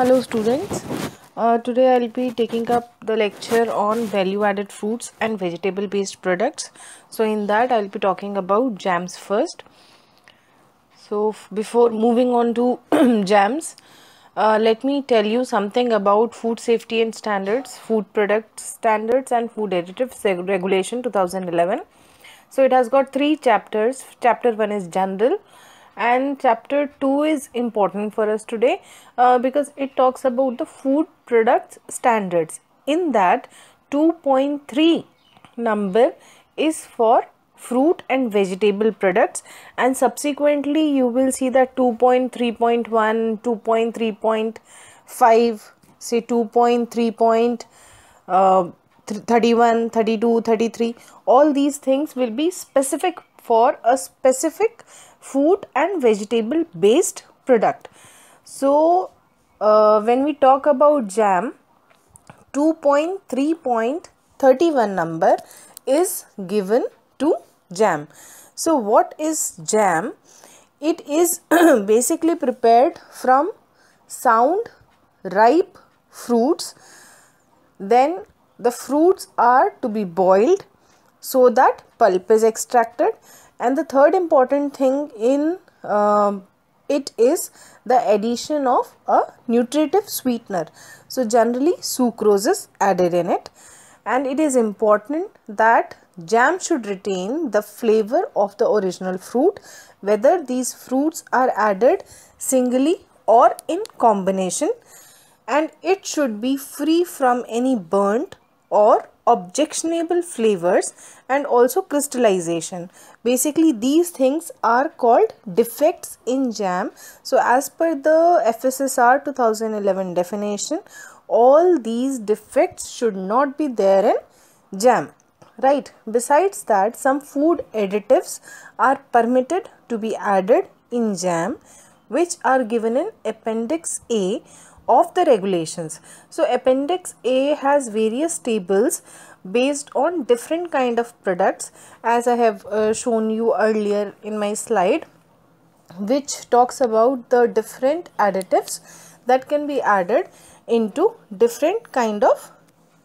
Hello students. Uh, today I'll be taking up the lecture on value added fruits and vegetable based products. So in that I'll be talking about jams first. So before moving on to jams, uh, let me tell you something about food safety and standards, food product standards and food additives regulation 2011. So it has got three chapters. Chapter 1 is general and chapter 2 is important for us today uh, because it talks about the food products standards in that 2.3 number is for fruit and vegetable products and subsequently you will see that 2.3.1 2.3.5 say 2.3. Uh, 31 32 33 all these things will be specific for a specific food and vegetable based product. So uh, when we talk about jam 2.3.31 number is given to jam. So what is jam? It is basically prepared from sound ripe fruits. Then the fruits are to be boiled so that pulp is extracted and the third important thing in uh, it is the addition of a nutritive sweetener. So generally sucrose is added in it. And it is important that jam should retain the flavor of the original fruit whether these fruits are added singly or in combination. And it should be free from any burnt or objectionable flavors and also crystallization. Basically these things are called defects in jam. So as per the fssr 2011 definition all these defects should not be there in jam. Right? Besides that some food additives are permitted to be added in jam which are given in appendix a of the regulations. So appendix A has various tables based on different kind of products as I have uh, shown you earlier in my slide which talks about the different additives that can be added into different kind of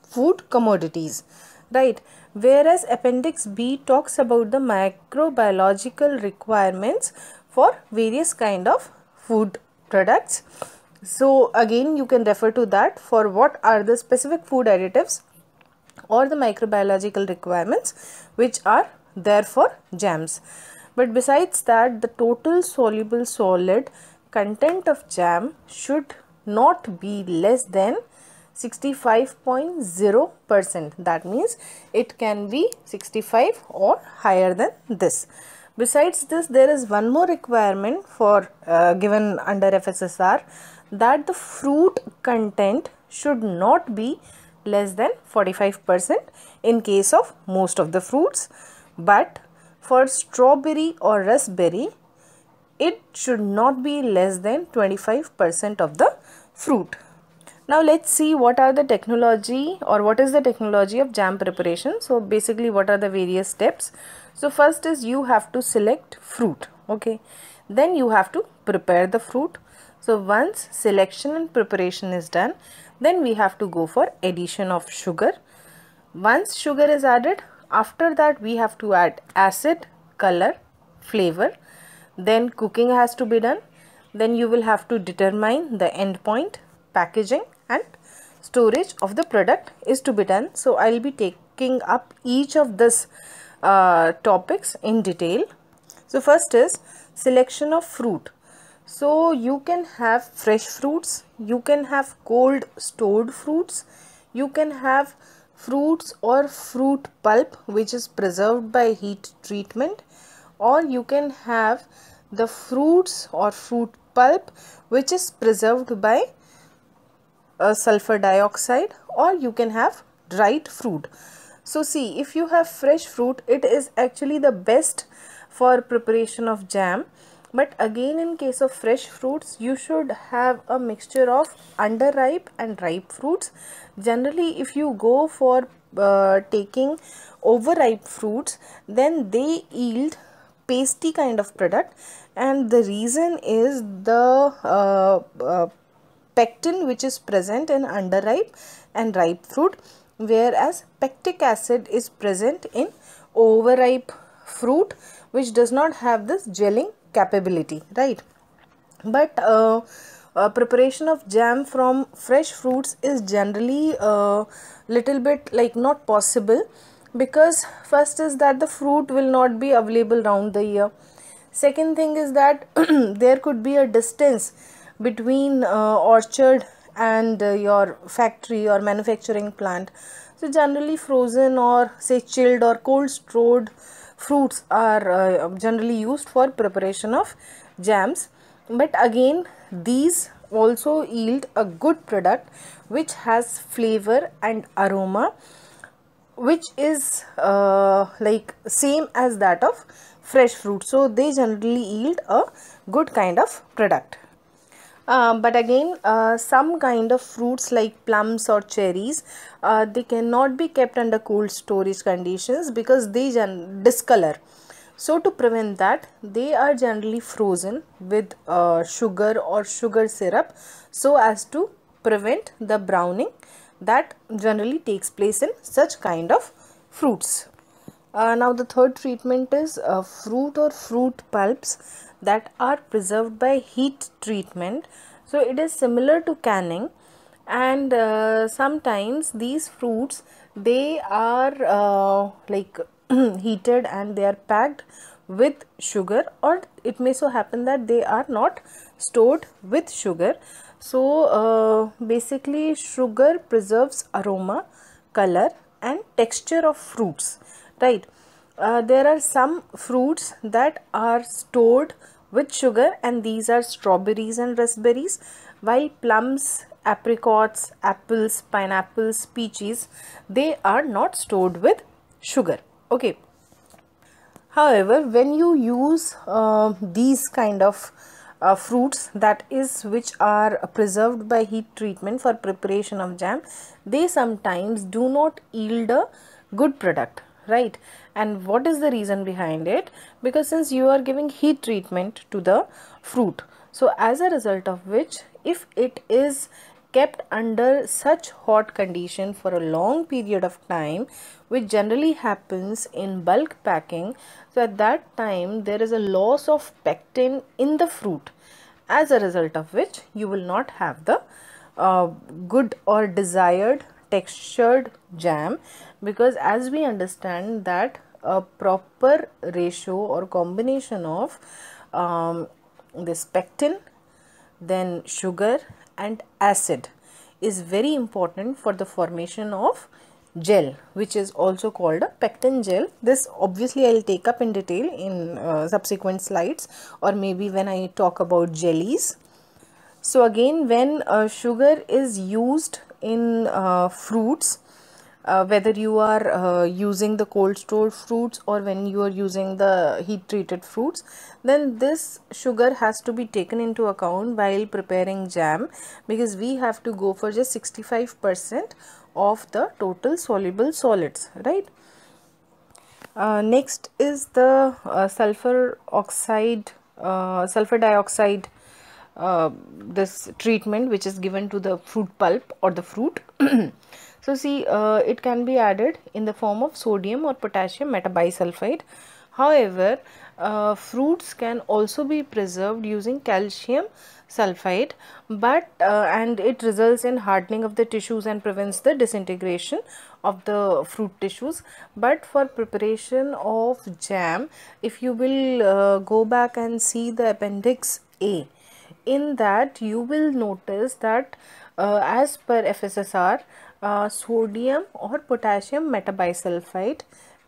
food commodities right whereas appendix b talks about the microbiological requirements for various kind of food products so again you can refer to that for what are the specific food additives or the microbiological requirements which are there for jams. But besides that the total soluble solid content of jam should not be less than 65.0 percent. That means it can be 65 or higher than this. Besides this there is one more requirement for uh, given under fssr that the fruit content should not be less than 45% in case of most of the fruits but for strawberry or raspberry it should not be less than 25% of the fruit. Now let's see what are the technology or what is the technology of jam preparation. So basically what are the various steps. So first is you have to select fruit okay. Then you have to prepare the fruit so once selection and preparation is done, then we have to go for addition of sugar. Once sugar is added, after that we have to add acid, color, flavor. Then cooking has to be done. Then you will have to determine the end point, packaging and storage of the product is to be done. So I will be taking up each of this uh, topics in detail. So first is selection of fruit. So you can have fresh fruits, you can have cold stored fruits, you can have fruits or fruit pulp which is preserved by heat treatment or you can have the fruits or fruit pulp which is preserved by uh, sulfur dioxide or you can have dried fruit. So see if you have fresh fruit it is actually the best for preparation of jam but again in case of fresh fruits you should have a mixture of underripe and ripe fruits. Generally if you go for uh, taking overripe fruits then they yield pasty kind of product. And the reason is the uh, uh, pectin which is present in underripe and ripe fruit whereas pectic acid is present in overripe fruit which does not have this gelling capability right? But uh, uh, preparation of jam from fresh fruits is generally a uh, little bit like not possible because first is that the fruit will not be available round the year. Second thing is that there could be a distance between uh, orchard and uh, your factory or manufacturing plant. So generally frozen or say chilled or cold stored fruits are uh, generally used for preparation of jams. But again these also yield a good product which has flavor and aroma which is uh, like same as that of fresh fruit. So they generally yield a good kind of product uh, but again uh, some kind of fruits like plums or cherries uh, they cannot be kept under cold storage conditions because they discolor so to prevent that they are generally frozen with uh, sugar or sugar syrup so as to prevent the browning that generally takes place in such kind of fruits. Uh, now the third treatment is uh, fruit or fruit pulps that are preserved by heat treatment. So it is similar to canning and uh, sometimes these fruits they are uh, like heated and they are packed with sugar or it may so happen that they are not stored with sugar so uh, basically sugar preserves aroma color and texture of fruits right uh, there are some fruits that are stored with sugar and these are strawberries and raspberries while plums apricots apples pineapples peaches they are not stored with sugar. Okay. However when you use uh, these kind of uh, fruits that is which are preserved by heat treatment for preparation of jam they sometimes do not yield a good product right. And what is the reason behind it? Because since you are giving heat treatment to the fruit. So as a result of which if it is kept under such hot condition for a long period of time which generally happens in bulk packing so at that time there is a loss of pectin in the fruit. As a result of which you will not have the uh, good or desired textured jam because as we understand that a proper ratio or combination of um, this pectin then sugar and acid is very important for the formation of gel which is also called a pectin gel. This obviously i'll take up in detail in uh, subsequent slides or maybe when i talk about jellies. So again when uh, sugar is used in uh, fruits uh, whether you are uh, using the cold stored fruits or when you are using the heat treated fruits then this sugar has to be taken into account while preparing jam because we have to go for just 65% of the total soluble solids right? Uh, next is the uh, sulfur oxide uh, sulfur dioxide uh, this treatment which is given to the fruit pulp or the fruit So see uh, it can be added in the form of sodium or potassium metabisulfite. However, uh, fruits can also be preserved using calcium sulfite but uh, and it results in hardening of the tissues and prevents the disintegration of the fruit tissues but for preparation of jam if you will uh, go back and see the appendix A in that you will notice that uh, as per FSSR uh, sodium or potassium metabisulfite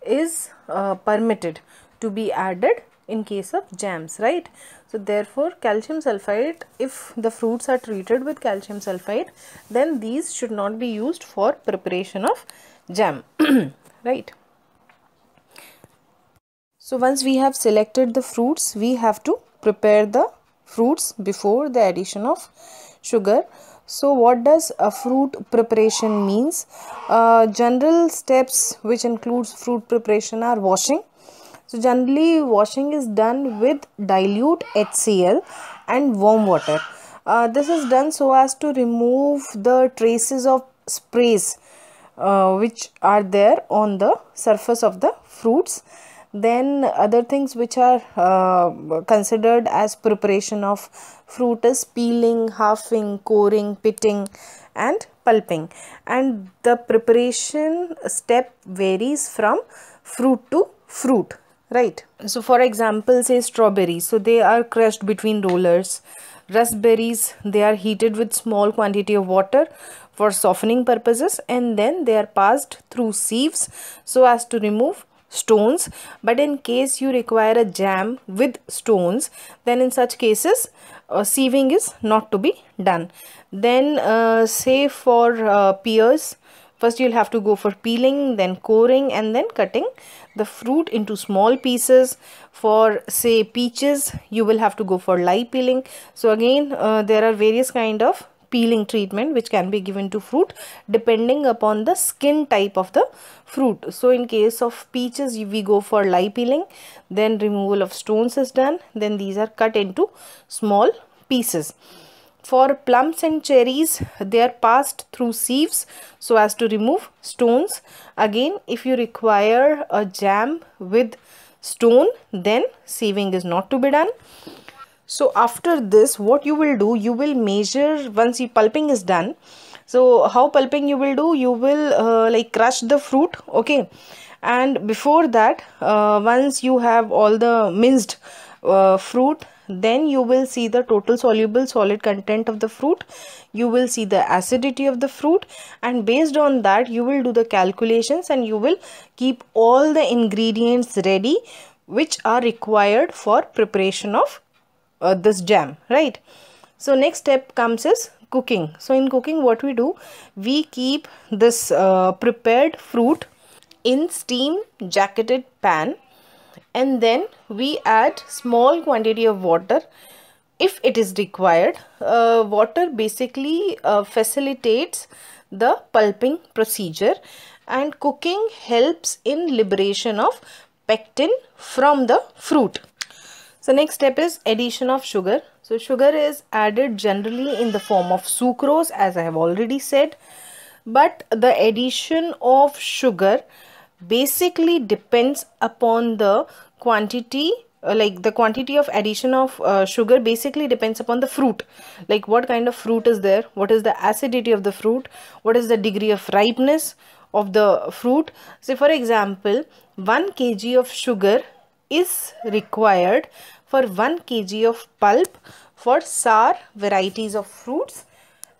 is uh, permitted to be added in case of jams right? So therefore calcium sulfite if the fruits are treated with calcium sulfite then these should not be used for preparation of jam right? So once we have selected the fruits we have to prepare the fruits before the addition of sugar so what does a fruit preparation means? Uh, general steps which includes fruit preparation are washing. So generally washing is done with dilute HCl and warm water. uh, this is done so as to remove the traces of sprays uh, which are there on the surface of the fruits then other things which are uh, considered as preparation of fruit is peeling halving coring pitting and pulping. And the preparation step varies from fruit to fruit right? So for example say strawberries. So they are crushed between rollers. Raspberries they are heated with small quantity of water for softening purposes and then they are passed through sieves so as to remove stones. But in case you require a jam with stones then in such cases uh, sieving is not to be done. Then uh, say for uh, pears first you'll have to go for peeling then coring and then cutting the fruit into small pieces. For say peaches you will have to go for light peeling. So again uh, there are various kind of peeling treatment which can be given to fruit depending upon the skin type of the fruit so in case of peaches we go for light peeling then removal of stones is done then these are cut into small pieces for plums and cherries, they are passed through sieves so as to remove stones. Again, if you require a jam with stone, then sieving is not to be done. So after this, what you will do, you will measure once the pulping is done. So how pulping you will do, you will uh, like crush the fruit, okay. And before that, uh, once you have all the minced uh, fruit then you will see the total soluble solid content of the fruit you will see the acidity of the fruit and based on that you will do the calculations and you will keep all the ingredients ready which are required for preparation of uh, this jam right? So next step comes is cooking. So in cooking what we do we keep this uh, prepared fruit in steam jacketed pan and then we add small quantity of water if it is required. Uh, water basically uh, facilitates the pulping procedure and cooking helps in liberation of pectin from the fruit so next step is addition of sugar. So sugar is added generally in the form of sucrose as i have already said. But the addition of sugar basically depends upon the quantity uh, like the quantity of addition of uh, sugar basically depends upon the fruit. Like what kind of fruit is there? What is the acidity of the fruit? What is the degree of ripeness of the fruit? So for example 1 kg of sugar is required for 1 kg of pulp for sour varieties of fruits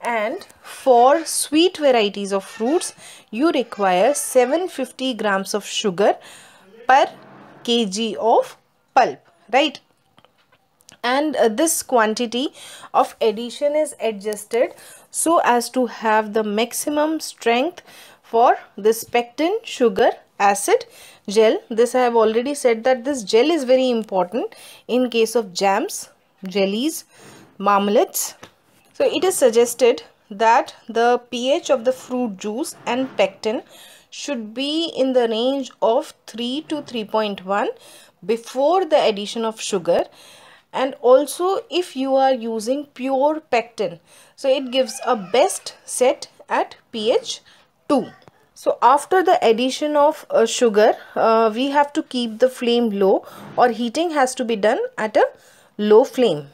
and for sweet varieties of fruits you require 750 grams of sugar per kg of pulp right? And uh, this quantity of addition is adjusted so as to have the maximum strength for this pectin sugar acid gel. This i have already said that this gel is very important in case of jams jellies marmalades so it is suggested that the ph of the fruit juice and pectin should be in the range of 3 to 3.1 before the addition of sugar. And also if you are using pure pectin so it gives a best set at pH 2 so after the addition of uh, sugar uh, we have to keep the flame low or heating has to be done at a low flame.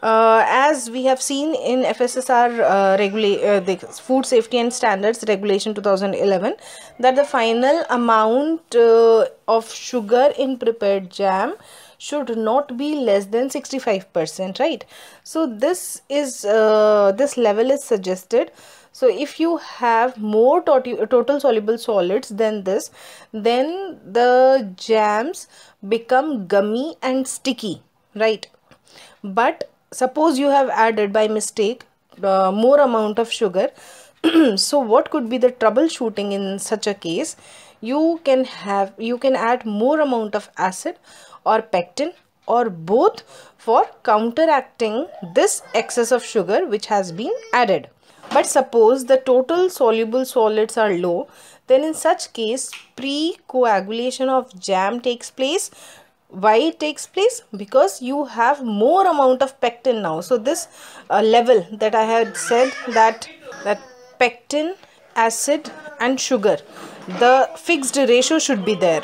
Uh, as we have seen in FSSR uh, regula- uh, the Food Safety and Standards Regulation 2011 that the final amount uh, of sugar in prepared jam should not be less than 65% right? So this is this level is suggested so if you have more total soluble solids than this then the jams become gummy and sticky right? But suppose you have added by mistake uh, more amount of sugar so what could be the troubleshooting in such a case? You can have you can add more amount of acid or pectin or both for counteracting this excess of sugar which has been added but suppose the total soluble solids are low then in such case pre-coagulation of jam takes place. Why it takes place? Because you have more amount of pectin now. So this uh, level that i had said that that pectin acid and sugar the fixed ratio should be there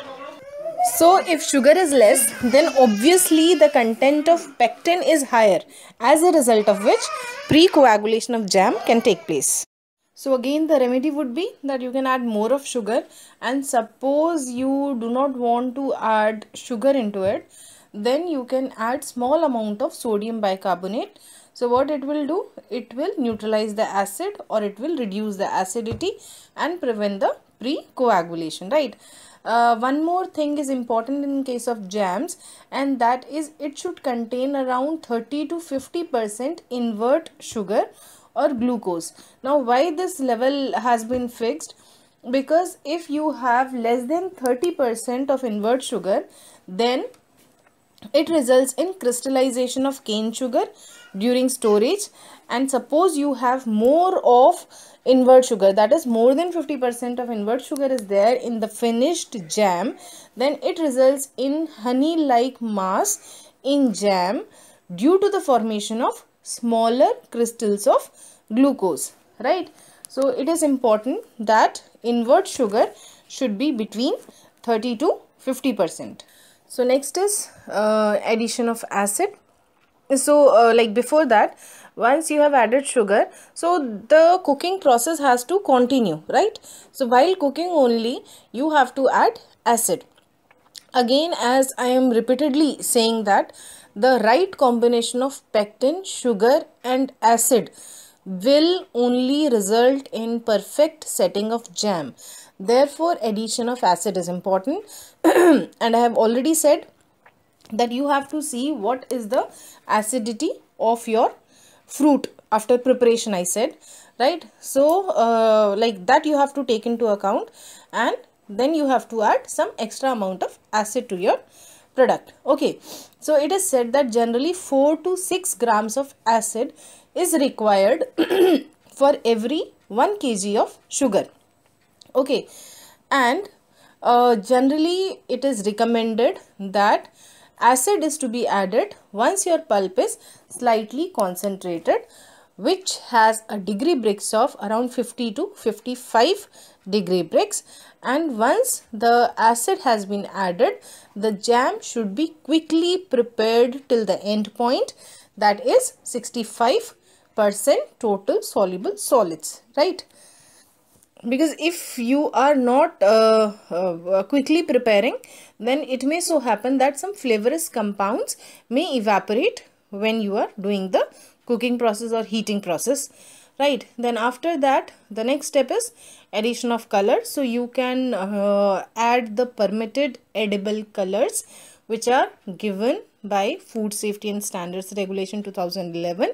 so if sugar is less then obviously the content of pectin is higher as a result of which pre-coagulation of jam can take place. So again the remedy would be that you can add more of sugar and suppose you do not want to add sugar into it then you can add small amount of sodium bicarbonate. So what it will do? It will neutralize the acid or it will reduce the acidity and prevent the pre-coagulation right uh, one more thing is important in case of jams and that is it should contain around 30 to 50 percent invert sugar or glucose. Now why this level has been fixed? Because if you have less than 30% of invert sugar then it results in crystallization of cane sugar during storage. And suppose you have more of invert sugar that is more than 50% of invert sugar is there in the finished jam then it results in honey like mass in jam due to the formation of smaller crystals of glucose right? So it is important that invert sugar should be between 30 to 50 percent. So next is uh, addition of acid. So uh, like before that once you have added sugar so the cooking process has to continue right? So while cooking only you have to add acid. Again as i am repeatedly saying that the right combination of pectin sugar and acid will only result in perfect setting of jam. Therefore addition of acid is important. And i have already said that you have to see what is the acidity of your fruit after preparation i said right? So uh, like that you have to take into account and then you have to add some extra amount of acid to your product. Okay. So it is said that generally 4 to 6 grams of acid is required for every 1 kg of sugar. Okay. And uh, generally it is recommended that acid is to be added once your pulp is slightly concentrated which has a degree Brix of around 50 to 55 degree Brix and once the acid has been added the jam should be quickly prepared till the end point that is 65 percent total soluble solids right because if you are not uh, uh, quickly preparing then it may so happen that some flavorous compounds may evaporate when you are doing the cooking process or heating process. Right. Then after that the next step is addition of color so you can uh, add the permitted edible colors which are given by food safety and standards regulation 2011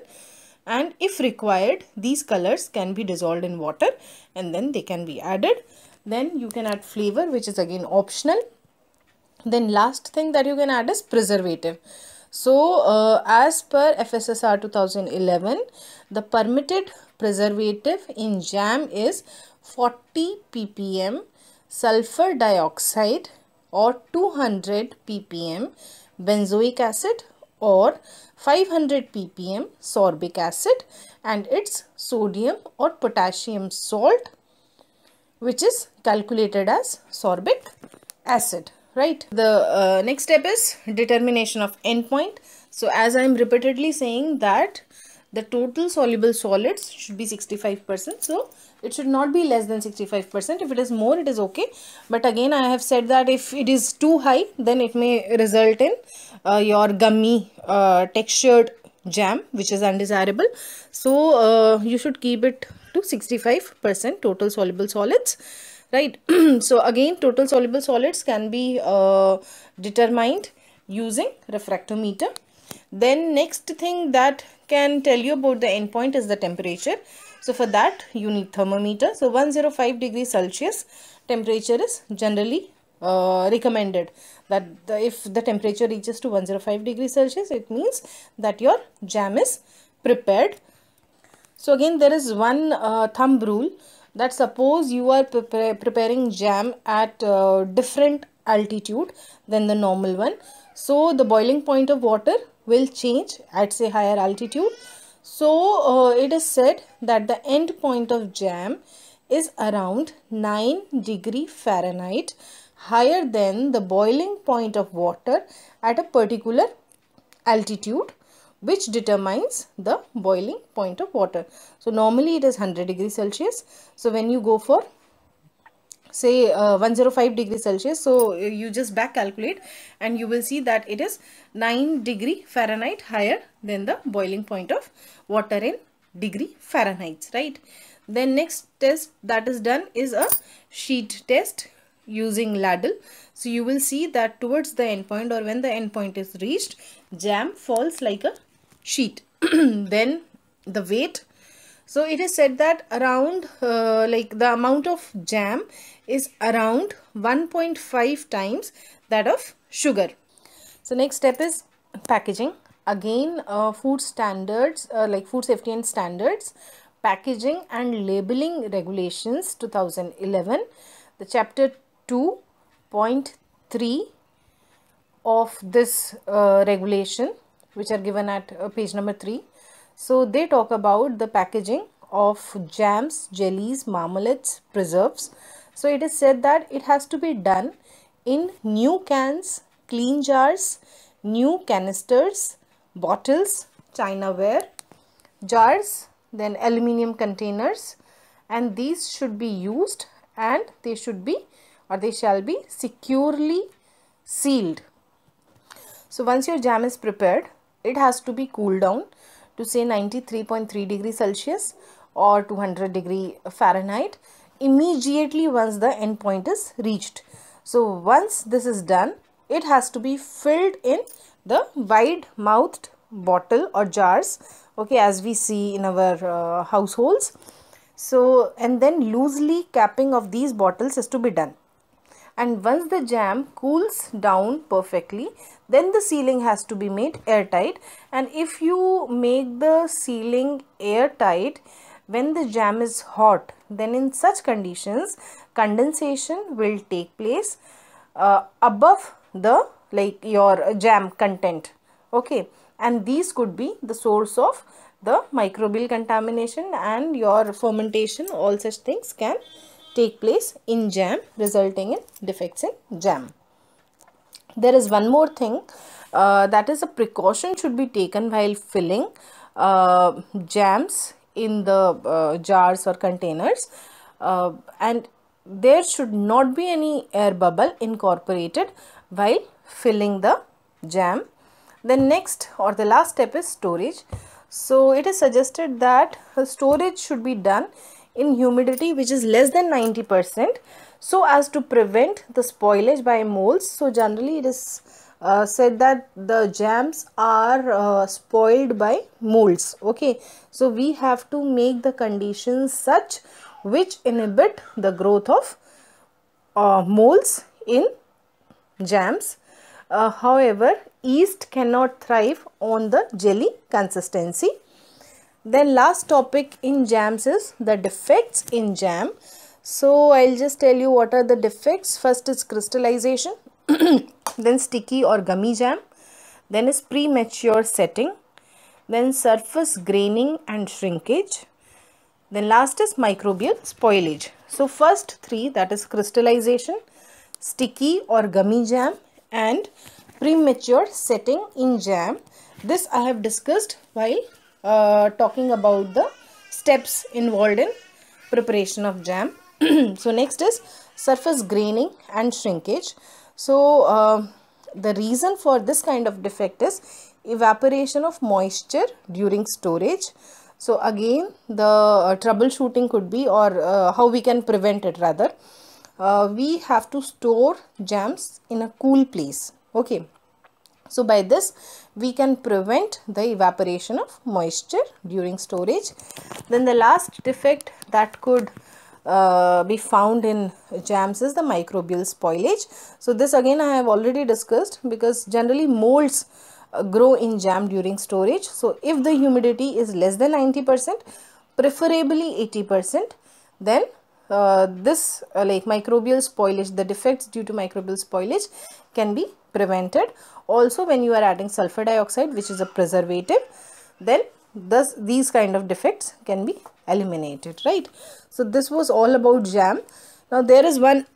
and if required these colors can be dissolved in water and then they can be added. Then you can add flavor which is again optional. Then last thing that you can add is preservative. So uh, as per FSSR 2011 the permitted preservative in jam is 40 ppm sulfur dioxide or 200 ppm benzoic acid or 500 ppm sorbic acid and its sodium or potassium salt which is calculated as sorbic acid right? The uh, next step is determination of endpoint. So as i am repeatedly saying that the total soluble solids should be 65 percent. So it should not be less than 65 percent. If it is more it is okay. But again i have said that if it is too high then it may result in uh, your gummy uh, textured jam which is undesirable. So uh, you should keep it to 65 percent total soluble solids right? So again total soluble solids can be uh, determined using refractometer. Then next thing that can tell you about the endpoint is the temperature. So for that you need thermometer. So 105 degrees celsius temperature is generally uh, recommended that the, if the temperature reaches to 105 degrees celsius it means that your jam is prepared. So again there is one uh, thumb rule that suppose you are pre preparing jam at uh, different altitude than the normal one. So the boiling point of water will change at say higher altitude. So uh, it is said that the end point of jam is around 9 degree Fahrenheit higher than the boiling point of water at a particular altitude which determines the boiling point of water. So normally it is 100 degrees Celsius. So when you go for say uh, 105 degrees Celsius, so you just back calculate and you will see that it is 9 degree Fahrenheit higher than the boiling point of water in degree Fahrenheit, right? Then next test that is done is a sheet test using ladle. So you will see that towards the endpoint or when the endpoint is reached, jam falls like a sheet. Then the weight. So it is said that around uh, like the amount of jam is around 1.5 times that of sugar. So next step is packaging. Again uh, food standards uh, like food safety and standards packaging and labeling regulations 2011 the chapter 2.3 of this uh, regulation which are given at uh, page number 3. So they talk about the packaging of jams, jellies, marmalades, preserves. So it is said that it has to be done in new cans, clean jars, new canisters, bottles, chinaware, jars, then aluminium containers and these should be used and they should be or they shall be securely sealed. So once your jam is prepared, it has to be cooled down to say 93.3 degree Celsius or 200 degree Fahrenheit immediately once the end point is reached. So once this is done, it has to be filled in the wide mouthed bottle or jars okay as we see in our uh, households so and then loosely capping of these bottles is to be done and once the jam cools down perfectly then the sealing has to be made airtight. And if you make the sealing airtight when the jam is hot then in such conditions condensation will take place uh, above the like your jam content. Okay? And these could be the source of the microbial contamination and your fermentation. All such things can take place in jam resulting in defects in jam. There is one more thing uh, that is a precaution should be taken while filling uh, jams in the uh, jars or containers uh, and there should not be any air bubble incorporated while filling the jam. Then next or the last step is storage. So it is suggested that storage should be done in humidity which is less than 90 percent so as to prevent the spoilage by molds. So generally it is uh, said that the jams are uh, spoiled by molds. Okay, so we have to make the conditions such which inhibit the growth of uh, molds in jams. Uh, however, yeast cannot thrive on the jelly consistency. Then last topic in jams is the defects in jam. So I'll just tell you what are the defects. First is crystallization, then sticky or gummy jam, then is premature setting, then surface graining and shrinkage, then last is microbial spoilage. So first three that is crystallization, sticky or gummy jam and premature setting in jam. This I have discussed while uh, talking about the steps involved in preparation of jam. so next is surface graining and shrinkage. So uh, the reason for this kind of defect is evaporation of moisture during storage. So again the uh, troubleshooting could be or uh, how we can prevent it rather. Uh, we have to store jams in a cool place. Okay so by this we can prevent the evaporation of moisture during storage then the last defect that could uh, be found in jams is the microbial spoilage. So this again I have already discussed because generally molds uh, grow in jam during storage. So if the humidity is less than 90% preferably 80% then uh, this uh, like microbial spoilage the defects due to microbial spoilage can be prevented. Also when you are adding sulfur dioxide which is a preservative then thus these kind of defects can be eliminated right? So this was all about jam. Now there is one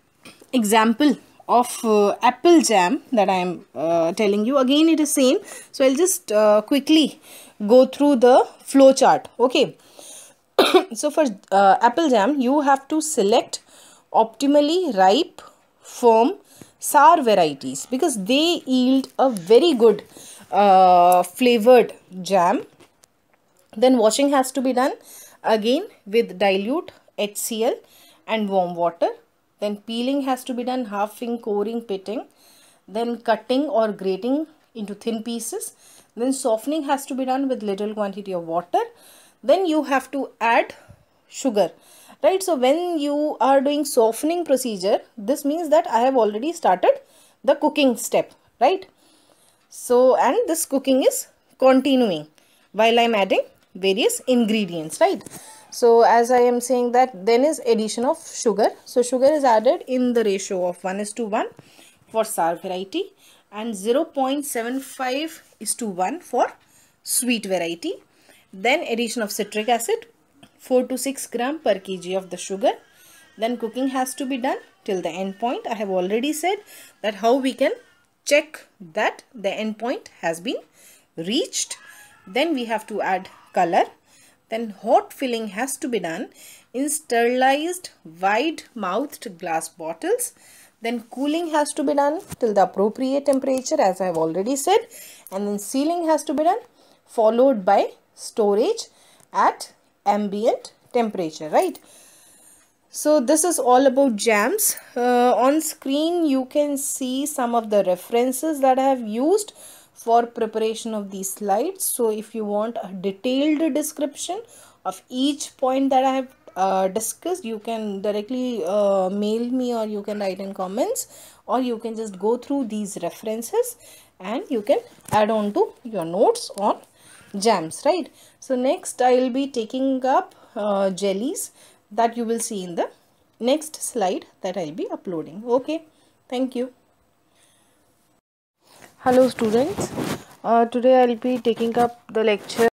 example of uh, apple jam that i am uh, telling you. Again it is same. So i'll just uh, quickly go through the flow chart okay? So for uh, apple jam you have to select optimally ripe firm sour varieties because they yield a very good uh, flavored jam then washing has to be done again with dilute HCl and warm water. Then peeling has to be done halving, coring, pitting. Then cutting or grating into thin pieces. Then softening has to be done with little quantity of water. Then you have to add sugar. Right. So when you are doing softening procedure, this means that I have already started the cooking step. Right. So and this cooking is continuing while I am adding various ingredients right so as i am saying that then is addition of sugar so sugar is added in the ratio of 1 is to 1 for sour variety and 0.75 is to 1 for sweet variety then addition of citric acid 4 to 6 gram per kg of the sugar then cooking has to be done till the end point i have already said that how we can check that the end point has been reached then we have to add color. Then hot filling has to be done in sterilized wide mouthed glass bottles. Then cooling has to be done till the appropriate temperature as I have already said. And then sealing has to be done followed by storage at ambient temperature right. So this is all about jams. Uh, on screen you can see some of the references that I have used for preparation of these slides. So if you want a detailed description of each point that I have uh, discussed, you can directly uh, mail me or you can write in comments or you can just go through these references and you can add on to your notes on jams, right? So next I will be taking up uh, jellies that you will see in the next slide that I will be uploading. Okay, thank you hello students uh, today i'll be taking up the lecture